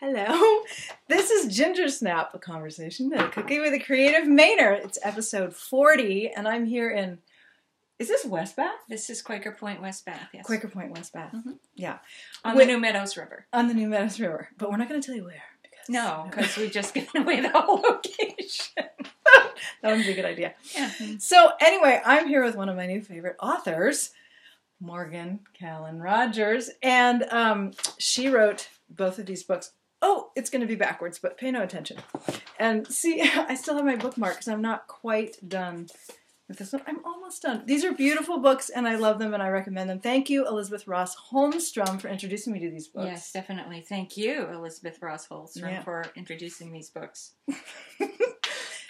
Hello. This is Gingersnap, a conversation a cookie with a creative Mainer. It's episode 40, and I'm here in. Is this West Bath? This is Quaker Point, West Bath. Yes. Quaker Point, West Bath. Mhm. Yeah. on With- the New Meadows River. On the New Meadows River. But we're not going to tell you where. Because No, because we've just given away the whole location. that would be a good idea. Yeah. So, anyway, I'm here with one of my new favorite authors, Morgan Callan Rogers, and um, she wrote both of these books. Oh, it's going to be backwards, but pay no attention. And see, I still have my bookmark because I'm not quite done with this one. I'm almost done. These are beautiful books, and I love them, and I recommend them. Thank you, Elizabeth Ross Holmstrom, for introducing me to these books. Yes, definitely. Thank you, Elizabeth Ross Holmstrom, Yeah. for introducing these books.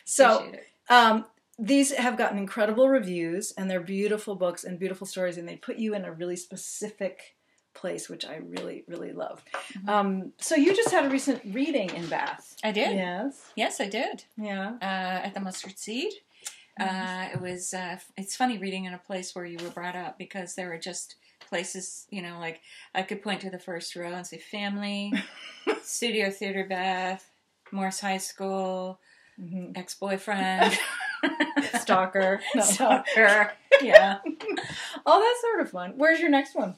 So, Um, these have gotten incredible reviews, and they're beautiful books and beautiful stories, and they put you in a really specific place, which I really, really love. Mhm. Um, so you just had a recent reading in Bath. I did. Yes. Yes, I did. Yeah. Uh, at the Mustard Seed. Uh, it was. Uh, it's funny reading in a place where you were brought up because there were just places. You know, like I could point to the first row and say family, studio theater, Bath, Morse High School, hmm ex boyfriend, Stalker. No. stalker. Yeah. Oh, that's sort of fun. Where's your next one?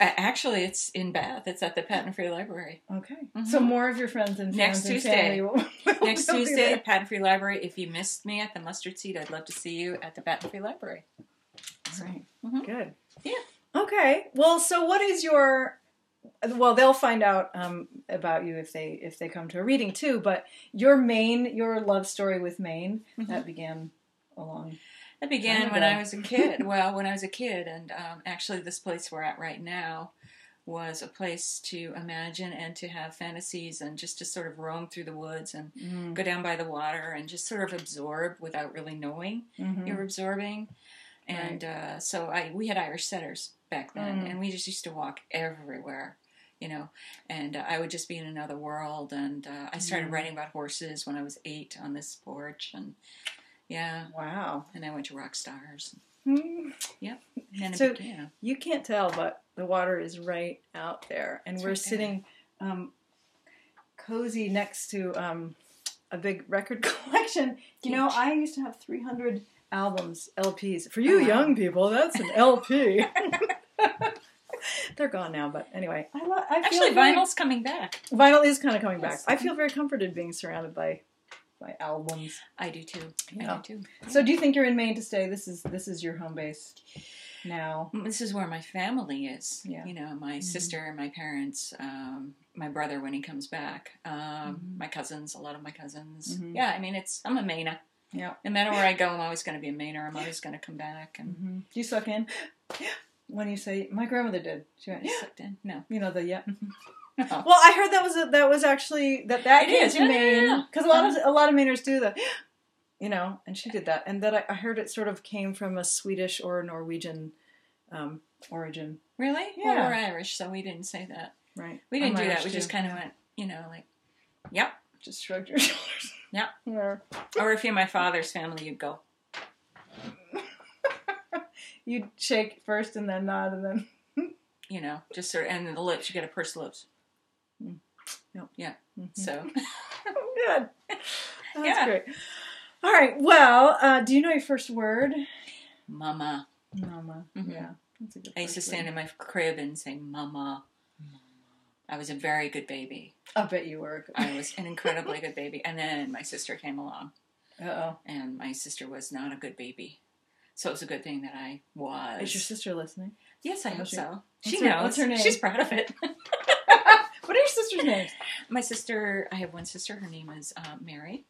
Actually, it's in Bath. It's at the Patten Free Library. Okay. Mhm. So more of your friends and Next and Tuesday. will Next Tuesday. Patten Free Library. If you missed me at the Mustard Seed, I'd love to see you at the Patten Free Library. All right. Mhm. Good. Yeah. Okay. Well, so what is your? Well, they'll find out um, about you if they if they come to a reading too. But your Maine, your love story with Maine, Mhm. that began along. That began when. I was a kid. well, when I was a kid, and um, actually, this place we're at right now was a place to imagine and to have fantasies and just to sort of roam through the woods and Mm-hmm. go down by the water and just sort of absorb without really knowing Mm-hmm. you're absorbing. And uh, so I we had Irish setters back then, Mm. and we just used to walk everywhere, you know. And uh, I would just be in another world. And uh, I started Mm. writing about horses when I was eight on this porch, and yeah, Wow. and I went to rock stars. And then it So- You can't tell, but the water is right out there, and It's we're right sitting um, cozy next to um, a big record collection. You know, I used to have 300 albums, LPs. For you Oh, wow. young people, that's an LP. They're gone now, but anyway, I, lo- I feel Actually, very- vinyl's coming back. Vinyl is kind of coming back. I feel very comforted being surrounded by by albums. I do too. Yeah. I do too. So, do you think you're in Maine to stay? This is this is your home base now. This is where my family is. Yeah. You know, my Mhm. sister, my parents, um, my brother when he comes back, um, Mhm. my cousins, a lot of my cousins. Mhm. Yeah, I mean, it's I'm a Mainer. Yeah. No matter where I go, I'm always going to be a Mainer. I'm always going to come back and hmm Do you suck in when you say? My grandmother did. She went, get sucked in. No. you know the yeah. Well, I heard that was a, that was actually that that It came is, to yeah, Maine yeah, yeah. because a lot of a lot of Mainers do that, you know, and she did that, and that I, I heard it sort of came from a Swedish or Norwegian um, origin. Really? Yeah. Well, we're Irish, so we didn't say that. Right. We didn't I'm do that. Irish, We just kind of went, you know, like, yep. just shrugged your shoulders. Yeah. Yeah. Or if you're my father's family, you'd go. You'd shake first and then nod and then. You know, just sort of, and the lips, you got to purse the lips. Mhm. So, Good. That's Yeah. great. All right. Well, uh, do you know your first word? mama. Mama. Mhm. Yeah. That's a good I used to stand word. in my crib and say, mama. I was a very good baby. I bet you were. I was an incredibly good baby. And then my sister came along, Uh oh. and my sister was not a good baby. So it was a good thing that I was. Is your sister listening? Yes, I hope so. She her- knows. what's her name? She's proud of it. What are your sisters' names? My sister, I have one sister. Her name is uh, Mary.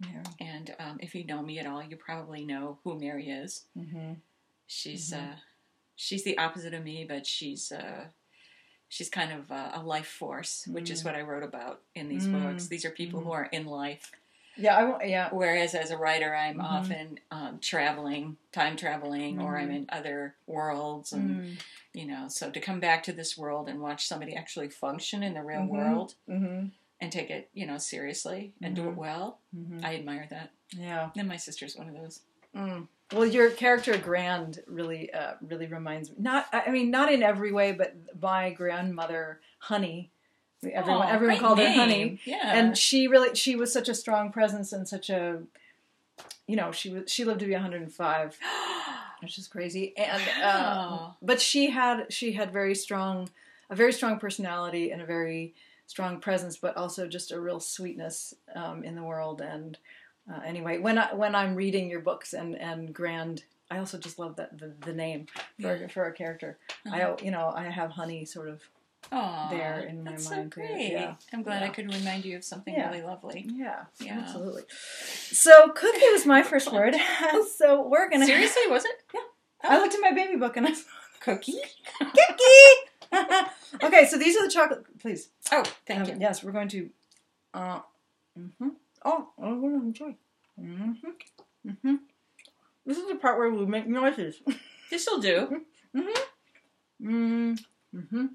Mary. And um, if you know me at all, you probably know who Mary is. Mm-hmm. She's Mhm. uh, she's the opposite of me, but she's uh, she's kind of uh, a life force, which is Mm. what I wrote about in these Mm. books. These are people who are in life. Yeah, I want. Yeah. Whereas as a writer, I'm Mhm. often um, traveling, time traveling, or I'm Mhm. in other worlds, and Mm. you know. So to come back to this world and watch somebody actually function in the real Mhm. world Mm-hmm. and take it, you know, seriously and do it well, Mm-hmm. I admire that. Yeah. And my sister's one of those. Mm. Well, your character Grand really, uh, really reminds me. Not, I I mean, not in every way, but my grandmother, Honey, Everyone, Aw, everyone called her. Honey. Yeah. and she really she was such a strong presence and such a you know she was she lived to be 105 which is crazy and Wow. but she had she had very strong a very strong personality and a very strong presence but also just a real sweetness um, in the world and uh, anyway when I when I'm reading your books and and grand I also just love that the, the name for Yeah. for a character Uh-huh. I you know I have honey sort of Aw, there in my that's mind, So great. Yeah. I'm glad I could remind you of something Yeah. really lovely. Yeah, Yeah. absolutely. So cookie was my first word. so we're gonna Seriously, was it? Yeah. I looked at my baby book and I saw Cookie? cookie. okay, so these are the chocolate. Please. Oh, thank Um, you. Yes, we're going to. Uh, hmm Oh, I'm going to enjoy. hmm hmm This is the part where we make noises. This'll do. Mm-hmm. Mm-hmm.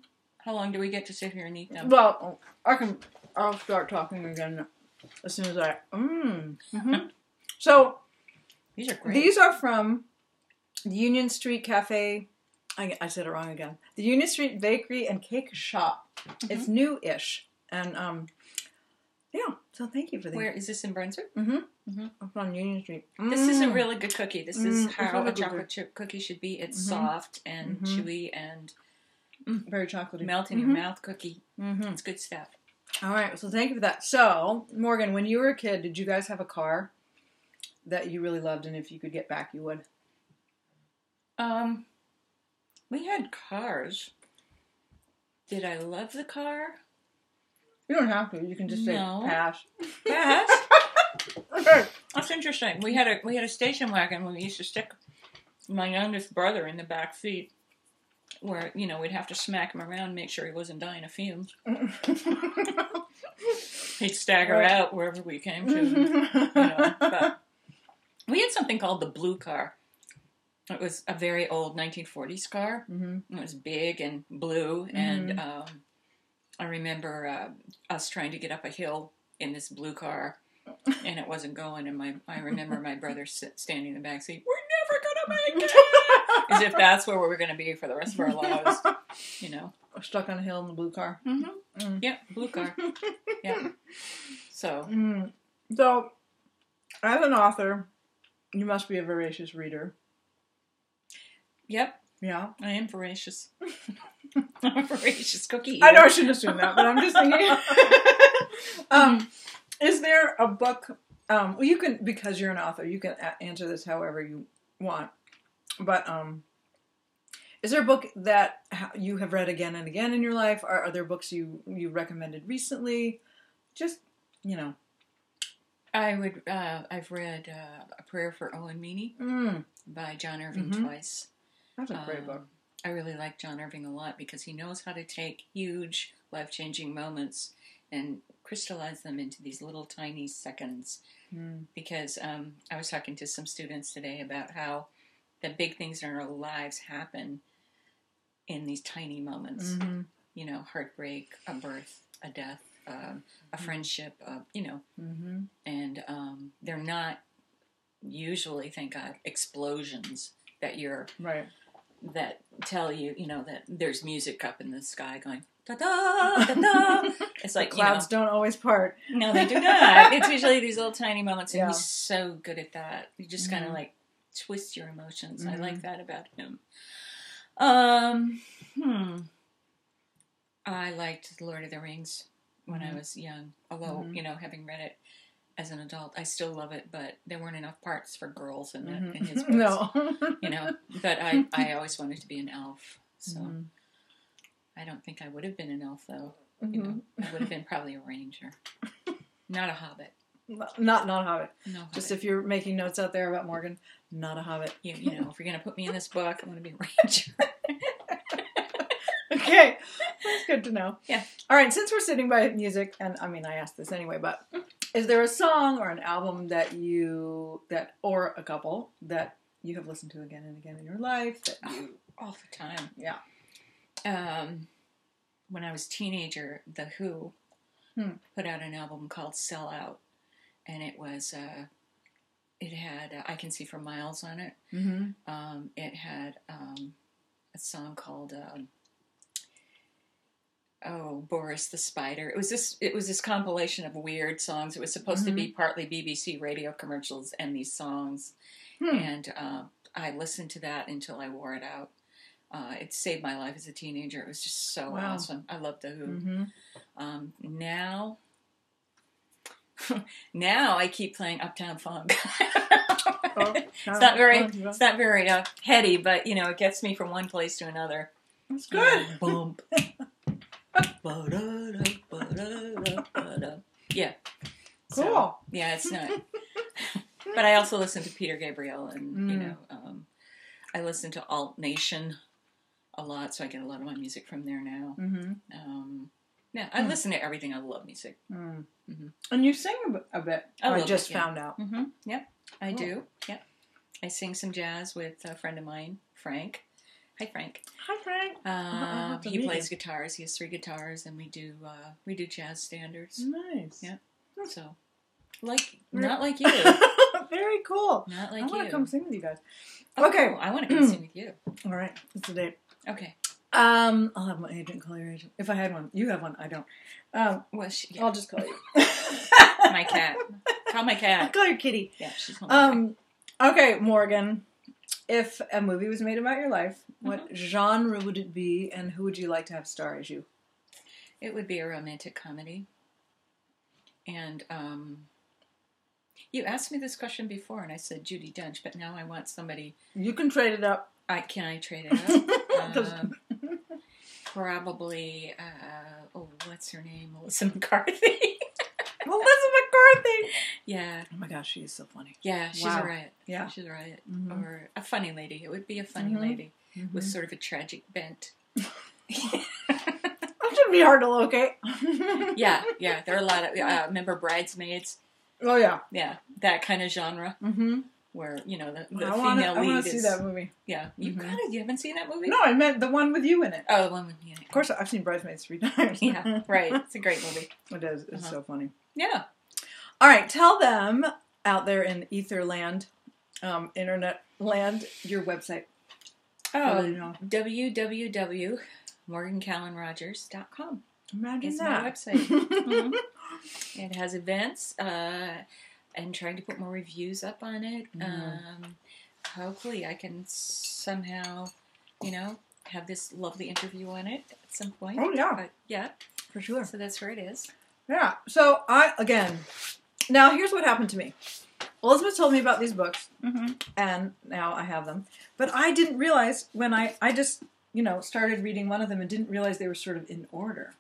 How long do we get to sit here and eat them? Well, I can. I'll start talking again as soon as I. Mm. hmm So These are great. These are from the Union Street Cafe. I, I said it wrong again. The Union Street Bakery and Cake Shop. It's new-ish, and um, yeah. So thank you for these. Where is this in Brunswick? Mm-hmm. Mhm. Up on Union Street. This is a Mm. really good cookie. This Mm, is it's how a chocolate chip cookie should be. It's Mhm. soft and Mhm. chewy and very chocolatey. melt in Mhm. your mouth cookie. Mm-hmm. It's good stuff. All right. So thank you for that. So Morgan, when you were a kid, did you guys have a car that you really loved, and if you could get back, you would? Um, we had cars. Did I love the car? You don't have to. You can just say No. pass. Yes. That's interesting. We had a we had a station wagon we used to stick my youngest brother in the back seat, where you know we'd have to smack him around, make sure he wasn't dying of fumes. He'd stagger Right. out wherever we came to. you know, but we had something called the blue car. It was a very old 1940s car. hmm It was big and blue, and um, I remember uh, us trying to get up a hill in this blue car, and it wasn't going. And my I remember my brother standing in the back seat. We're never gonna make it, as if that's where we were gonna be for the rest of our lives. You know. Stuck on a hill in the blue car. Mm-hmm. Mm. Yeah, blue car. Yeah. So Mm. So, as an author, you must be a voracious reader. yep, Yeah. I am voracious. I'm a voracious cookie. I know I shouldn't assume that, but I'm just thinking. um, is there a book? Um, well, you can because you're an author. You can a- answer this however you want. But um, is there a book that you have read again and again in your life? Are there books you you recommended recently? Just you know. I would. Uh, I've read uh, a prayer for Owen Meany Mm, by John Irving Mhm. twice. that's a great Um, book. I really like John Irving a lot because he knows how to take huge, life changing moments and crystallize them into these little tiny seconds. Mm. Because um, I was talking to some students today about how the big things in our lives happen in these tiny moments. hmm You know, heartbreak, a birth, a death, um, a Mhm. friendship, uh, you know, hmm and um, they're not usually, thank God, explosions that you're Right. that tell you, you know, that there's music up in the sky going da da da da. It's like Clouds don't always part. no, they do not. It's usually these little tiny moments, and Yeah. he's so good at that. You just kind Mhm. of like twist your emotions. I Mhm. like that about him. Um, hmm. I liked Lord of the Rings when I Mhm. was young. Although Mhm. you know, having read it as an adult, I still love it. But there weren't enough parts for girls in, the, Mhm. in his books. no. you know. But I, I always wanted to be an elf. So. I don't think I would have been an elf though. Mhm. You know, I would have been probably a ranger, not a hobbit. Not not a hobbit. No, Just hobbit. if you're making notes out there about Morgan, not a hobbit. you, you know, if you're gonna put me in this book, I want to be a ranger. Okay, that's good to know. Yeah. All right, since we're sitting by music, and I mean, I asked this anyway, but is there a song or an album that you that or a couple that you have listened to again and again in your life that you? All the time. Yeah. Um, when I was a teenager, The Who Hmm. put out an album called Sell Out, and it was uh, it had uh, I Can See for Miles on it. Mm-hmm. Um, it had um, a song called um, oh Boris the Spider. It was this it was this compilation of weird songs. It was supposed to be partly BBC radio commercials and these songs, Hmm. and uh, I listened to that until I wore it out. Uh, it saved my life as a teenager. It was just so Wow. awesome. I love the Who. hmm Um, now, now I keep playing Uptown Funk. Oh, it's not very, it's not very uh, heady, but you know, it gets me from one place to another. That's good. Yeah. So, Cool. yeah, it's not. but I also listen to Peter Gabriel, and you Mm. know, um, I listen to Alt Nation a lot, so I get a lot of my music from there now. hmm Um, yeah, I Mm. listen to everything. I love music. Mm. Mhm. And you sing a bit- a bit. I I, just it, yeah. found out. Mm-hmm. Yep, I Cool. do. Yep, I sing some jazz with a friend of mine, Frank. Hi, Frank. Hi, Frank. Uh, he plays guitars. He has three guitars, and we do uh, we do jazz standards. Nice. Yeah. So, like not like you, Very cool. not like I want to come sing with you guys. Oh, Okay. cool. I want to come sing with you. All right, it's a date. Okay. Um, I'll have my agent call your agent. If I had one, you have one. I don't. Um, Well, she, yeah, I'll just call you. my cat. Call my I'll cat. call your kitty. Yeah, she's. Um, okay, Morgan. If a movie was made about your life, what genre would it be, and who would you like to have star as you? It would be a romantic comedy. And um, you asked me this question before, and I said Judi Dench, but now I want somebody. You can trade it up. I can I trade it up? Um, probably. Uh, oh, what's her name? Melissa McCarthy. Melissa McCarthy. yeah, Oh my gosh, she is so funny. yeah, she's Wow. a riot. Yeah. she's a riot. Mhm. Or a funny lady. It would be a funny Mhm. lady with Mhm. sort of a tragic bent. That should be hard to locate. yeah, yeah. There are a lot of. Uh, remember Bridesmaids? Oh yeah. Yeah, that kind of genre. Mm-hmm. Where you know the, the I female I lead want to see that movie. yeah. You Mhm. gotta. You haven't seen that movie? No, I meant the one with you in it. Oh, the one with yeah. Of course, I've seen Bridesmaids three times. Yeah, right. It's a great movie. it is. It's Uh-huh. so funny. Yeah. All right, tell them out there in ether land, um, internet land, your website. Oh, you know. www.morgancallanrogers.com. Imagine It's that. my website. Mhm. It has events uh, and trying to put more reviews up on it. Mhm. Um, hopefully, I can somehow, you know, have this lovely interview on it at some point. Oh, yeah. But yeah, For sure. so that's where it is. Yeah. So I again. Now here's what happened to me. Elizabeth told me about these books, Mm-hmm. and now I have them. But I didn't realize when I I just you know started reading one of them and didn't realize they were sort of in order.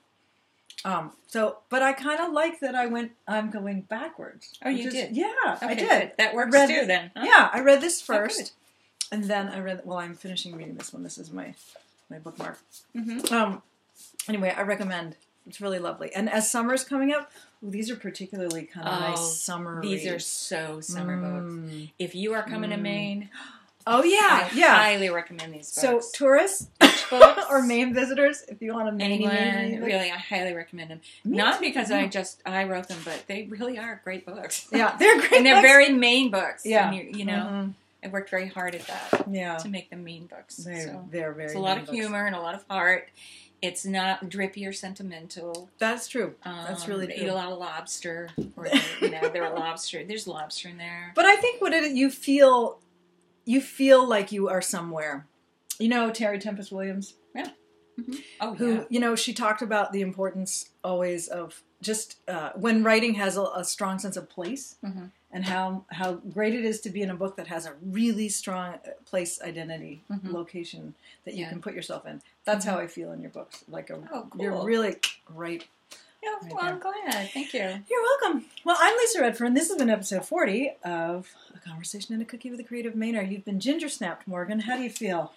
Um. So, but I kind of like that I went. I'm going backwards. Oh, you is- did? Yeah, I did. good. That works Read too, it- then. huh? Yeah, I read this Oh, first, good. and then I read. Well, I'm finishing reading this one. This is my my bookmark. Mhm. Um. Anyway, I recommend. It's really lovely. And as summer's coming up, ooh, these are particularly kind of Oh, nice summer. These are so summer books. Mm. If you are coming to Mm. Maine, Oh yeah, yeah I yeah. highly recommend these Books. So tourists books or Maine visitors, if you want to Maine, anyone, really, I highly recommend them. Me Not too, because yeah. I just I wrote them, but they really are great books. Yeah, they're great. and they're books. very Maine books. Yeah. you, you know, Mhm. I worked very hard at that Yeah, to make them Maine books. they're, so they're very. it's a lot of books. humor and a lot of heart. It's not drippy or sentimental. That's true. Um, That's really true. Eat a lot of lobster, or you know, they're a lobster. There's lobster in there. But I think what it you feel, you feel like you are somewhere. You know Terry Tempest Williams, Yeah. Oh who yeah. you know she talked about the importance always of just uh, when writing has a, a strong sense of place Mhm. and how how great it is to be in a book that has a really strong uh, place identity Mhm. location that you Yeah. can put yourself in. That's how I feel in your books. Like a, Oh, cool. you're really right. Yeah, Right well, I'm glad. Thank you. You're welcome. Well, I'm Lisa Redfern. This has been episode 40 of A Conversation and a Cookie with a Creative Mainer. You've been ginger snapped, Morgan. How do you feel?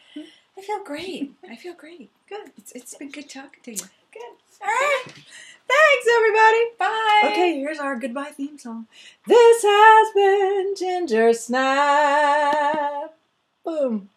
I feel great. I feel great. Good. It's, it's been good talking to you. Good. All right. Thanks, everybody. Bye. Okay, here's our goodbye theme song. This has been Gingersnap. Boom.